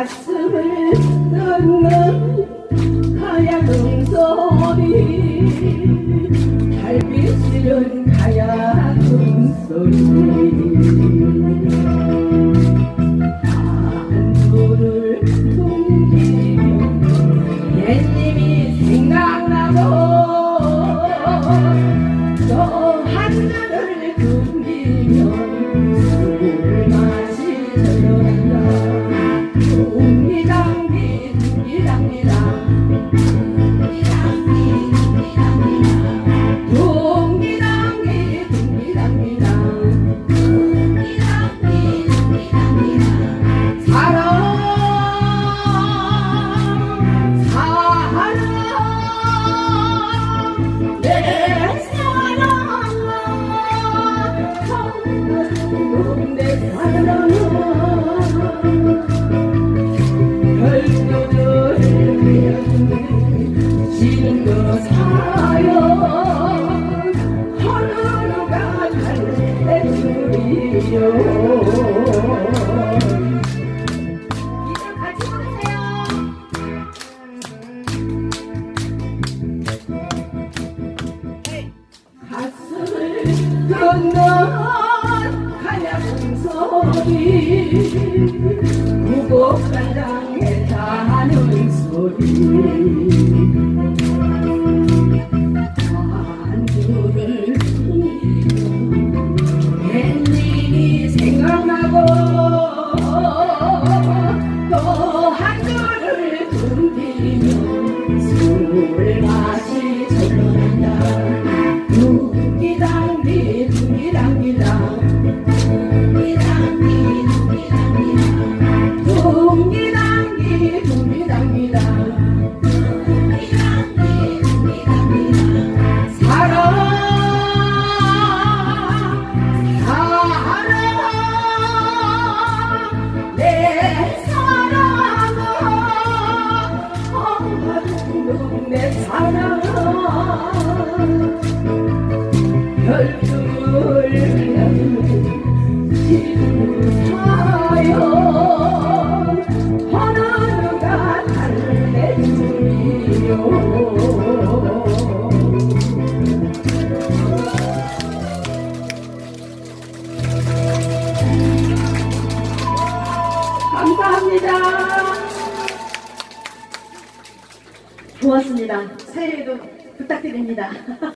가슴을 뜯는 하얀 음소리 달빛 실은 가야금 소리. 무겁한 땅에 사랑 별줄 좋았습니다. 새해에도 부탁드립니다.